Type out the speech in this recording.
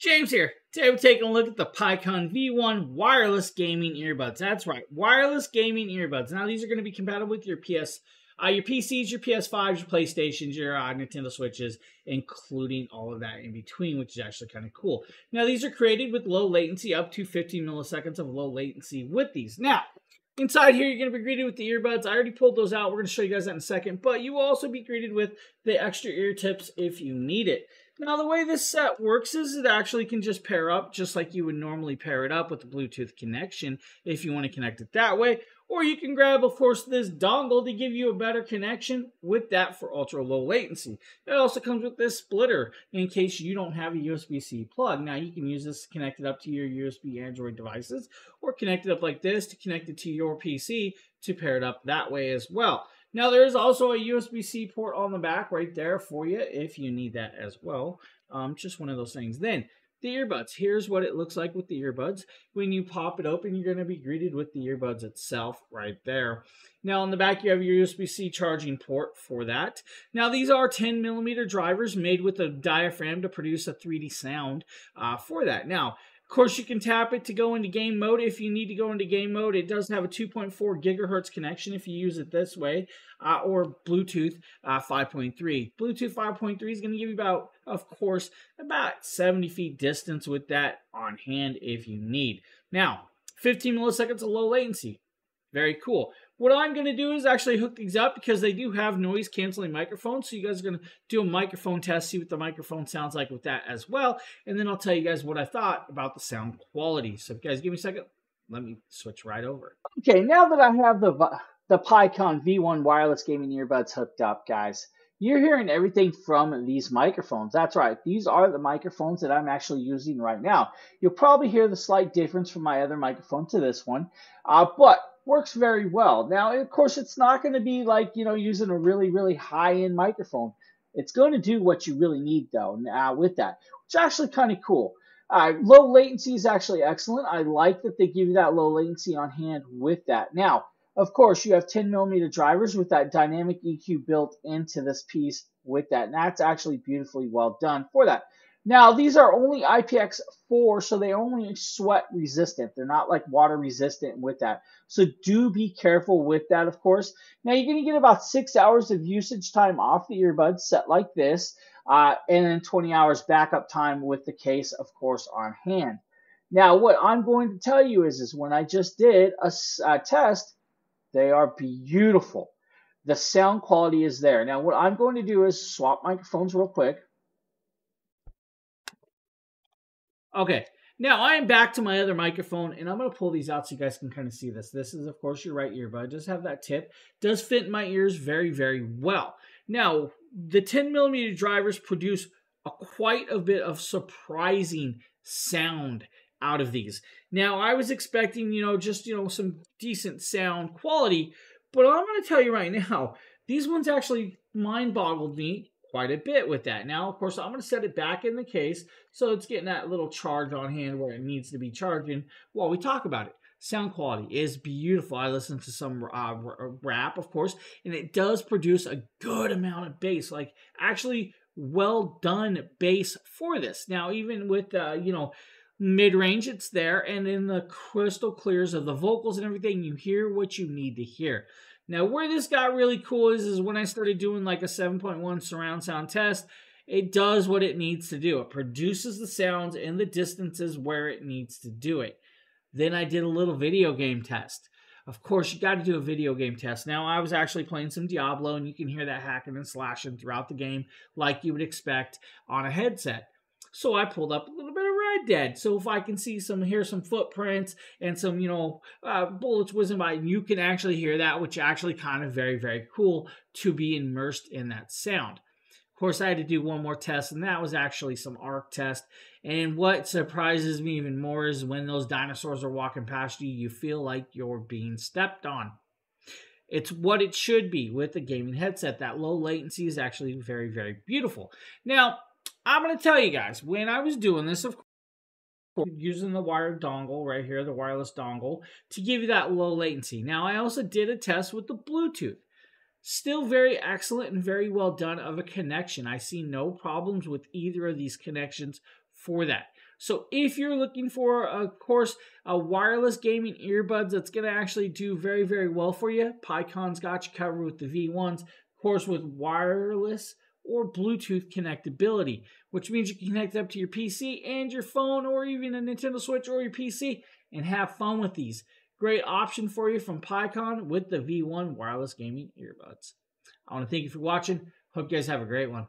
James here. Today we're taking a look at the Picun V1 wireless gaming earbuds. That's right, wireless gaming earbuds. Now these are going to be compatible with your PS, uh, your PCs, your PS5s, your PlayStations, your uh, Nintendo Switches, including all of that in between, which is actually kind of cool. Now these are created with low latency, up to 15 milliseconds of low latency with these. Now Inside here, you're going to be greeted with the earbuds. I already pulled those out. We're going to show you guys that in a second. But you will also be greeted with the extra ear tips if you need it. Now, the way this set works is it actually can just pair up just like you would normally pair it up with the Bluetooth connection if you want to connect it that way. Or you can grab, of course, this dongle to give you a better connection with that for ultra low latency. It also comes with this splitter in case you don't have a USB-C plug. Now you can use this to connect it up to your USB Android devices or connect it up like this to connect it to your PC to pair it up that way as well. Now there is also a USB-C port on the back right there for you if you need that as well. Um, just one of those things. Then the earbuds. Here's what it looks like with the earbuds. When you pop it open, you're going to be greeted with the earbuds itself right there. Now on the back, you have your USB-C charging port for that. Now these are 10 millimeter drivers made with a diaphragm to produce a 3D sound uh, for that. Now, of course, you can tap it to go into game mode if you need to go into game mode. It does have a 2.4 gigahertz connection if you use it this way, uh, or Bluetooth uh, 5.3. Bluetooth 5.3 is going to give you about, of course, about 70 feet distance with that on hand if you need. Now, 15 milliseconds of low latency. Very cool. What I'm going to do is actually hook these up because they do have noise canceling microphones. So you guys are going to do a microphone test, see what the microphone sounds like with that as well. And then I'll tell you guys what I thought about the sound quality. So if you guys give me a second, let me switch right over. Okay, now that I have the, the Picun V1 wireless gaming earbuds hooked up, guys, you're hearing everything from these microphones. That's right. These are the microphones that I'm actually using right now. You'll probably hear the slight difference from my other microphone to this one. Uh, but works very well. Now, of course, it's not going to be like, you know, using a really, really high-end microphone. It's going to do what you really need, though, now with that, which is actually kind of cool. Uh, low latency is actually excellent. I like that they give you that low latency on hand with that. Now, of course, you have 10 millimeter drivers with that dynamic EQ built into this piece with that. And that's actually beautifully well done for that. Now, these are only IPX4, so they only sweat resistant. They're not like water resistant with that. So do be careful with that, of course. Now, you're going to get about six hours of usage time off the earbuds set like this, uh, and then 20 hours backup time with the case, of course, on hand. Now, what I'm going to tell you is, is when I just did a, a test, they are beautiful. The sound quality is there. Now, what I'm going to do is swap microphones real quick. Okay, now I am back to my other microphone, and I'm going to pull these out so you guys can kind of see this. This is, of course, your right earbud. It does have that tip. Does fit in my ears very, very well. Now, the 10 millimeter drivers produce a quite a bit of surprising sound out of these. Now, I was expecting, you know, just, you know, some decent sound quality, but I'm going to tell you right now, these ones actually mind boggled me quite a bit with that. Now, of course, I'm going to set it back in the case so it's getting that little charge on hand where it needs to be charging while we talk about it. Sound quality is beautiful. I listen to some uh, rap, of course, and it does produce a good amount of bass, like actually well done bass for this. Now, even with, uh, you know, mid range, it's there, and in the crystal clears of the vocals and everything, you hear what you need to hear. Now, where this got really cool is, is when I started doing like a 7.1 surround sound test, it does what it needs to do. It produces the sounds in the distances where it needs to do it. Then I did a little video game test. Of course, you got to do a video game test. Now, I was actually playing some Diablo, and you can hear that hacking and slashing throughout the game like you would expect on a headset. So I pulled up a little bit Dead. So if I can see some, hear some footprints and some, you know, uh, bullets whizzing by, you can actually hear that, which actually kind of very, very cool to be immersed in that sound. Of course, I had to do one more test, and that was actually some ARK test. And what surprises me even more is when those dinosaurs are walking past you, you feel like you're being stepped on. It's what it should be with a gaming headset. That low latency is actually very, very beautiful. Now, I'm going to tell you guys, when I was doing this, of course, using the wired dongle right here, the wireless dongle, to give you that low latency. Now, I also did a test with the Bluetooth. Still very excellent and very well done of a connection. I see no problems with either of these connections for that. So if you're looking for, uh, of course, a wireless gaming earbuds that's going to actually do very, very well for you, Picun's got you covered with the V1s, of course, with wireless or Bluetooth connectability, which means you can connect up to your PC and your phone or even a Nintendo Switch or your PC and have fun with these. Great option for you from Picun with the V1 wireless gaming earbuds. I want to thank you for watching. Hope you guys have a great one.